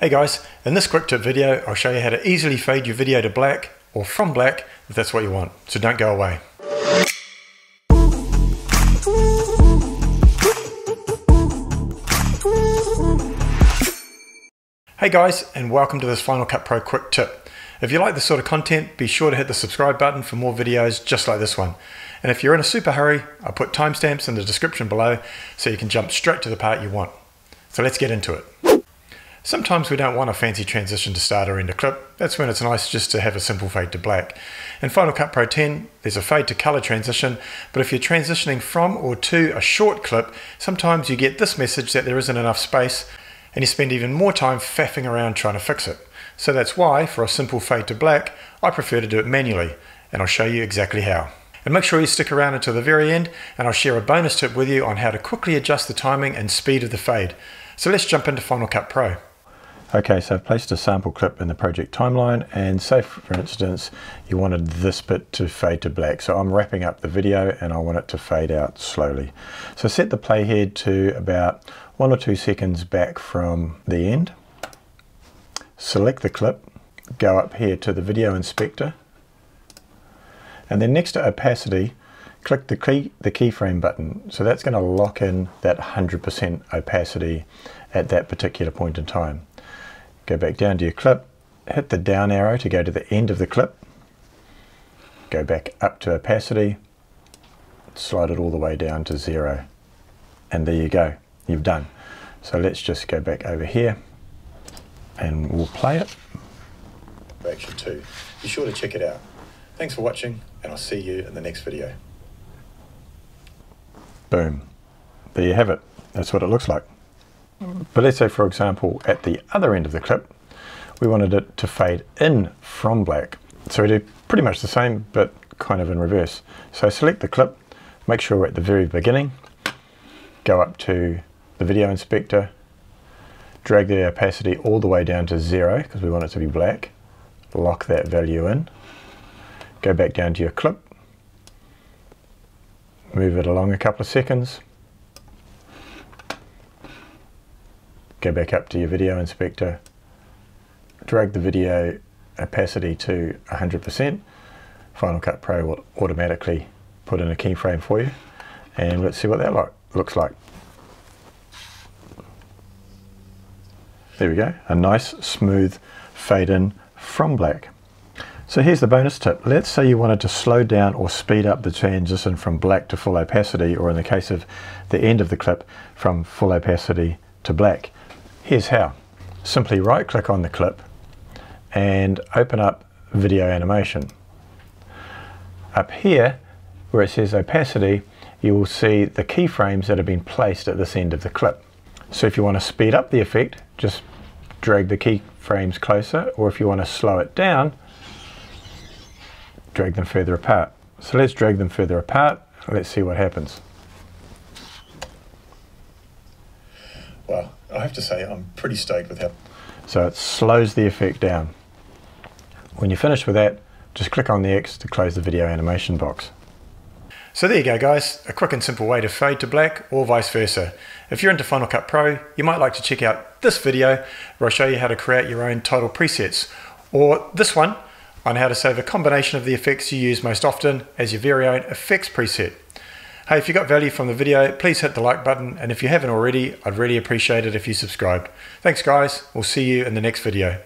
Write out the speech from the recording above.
Hey guys, in this quick tip video, I'll show you how to easily fade your video to black or from black if that's what you want. So don't go away. Hey guys, and welcome to this Final Cut Pro quick tip. If you like this sort of content, be sure to hit the subscribe button for more videos just like this one. And if you're in a super hurry, I'll put timestamps in the description below so you can jump straight to the part you want. So let's get into it. Sometimes we don't want a fancy transition to start or end a clip. That's when it's nice just to have a simple fade to black. In Final Cut Pro 10, there's a fade to color transition, but if you're transitioning from or to a short clip, sometimes you get this message that there isn't enough space and you spend even more time faffing around trying to fix it. So that's why, for a simple fade to black, I prefer to do it manually, and I'll show you exactly how. And make sure you stick around until the very end, and I'll share a bonus tip with you on how to quickly adjust the timing and speed of the fade. So let's jump into Final Cut Pro. Okay, so I've placed a sample clip in the project timeline and say for instance you wanted this bit to fade to black. So I'm wrapping up the video and I want it to fade out slowly. So set the playhead to about one or two seconds back from the end. Select the clip, go up here to the video inspector and then next to opacity click the key the keyframe button so that's going to lock in that 100% opacity at that particular point in time Go back down to your clip, hit the down arrow to go to the end of the clip, go back up to opacity, slide it all the way down to zero. And there you go, you've done. So let's just go back over here and we'll play it. Action 2. Be sure to check it out. Thanks for watching and I'll see you in the next video. Boom. There you have it. That's what it looks like. But let's say, for example, at the other end of the clip, we wanted it to fade in from black. So we do pretty much the same, but kind of in reverse. So select the clip, make sure we're at the very beginning, go up to the video inspector, drag the opacity all the way down to zero because we want it to be black, lock that value in, go back down to your clip, move it along a couple of seconds, go back up to your video inspector, drag the video opacity to 100%. Final Cut Pro will automatically put in a keyframe for you. And let's see what that like, looks like. There we go, a nice smooth fade in from black. So here's the bonus tip. Let's say you wanted to slow down or speed up the transition from black to full opacity, or in the case of the end of the clip, from full opacity to black. Here's how. Simply right click on the clip and open up video animation. Up here where it says opacity you will see the keyframes that have been placed at this end of the clip. So if you want to speed up the effect just drag the keyframes closer or if you want to slow it down drag them further apart. So let's drag them further apart let's see what happens. Well, I have to say I'm pretty stoked with how. So it slows the effect down. When you're finished with that, just click on the X to close the video animation box. So there you go guys, a quick and simple way to fade to black or vice versa. If you're into Final Cut Pro, you might like to check out this video where I show you how to create your own title presets, or this one on how to save a combination of the effects you use most often as your very own effects preset. Hey, if you got value from the video, please hit the like button. And if you haven't already, I'd really appreciate it if you subscribed. Thanks, guys. We'll see you in the next video.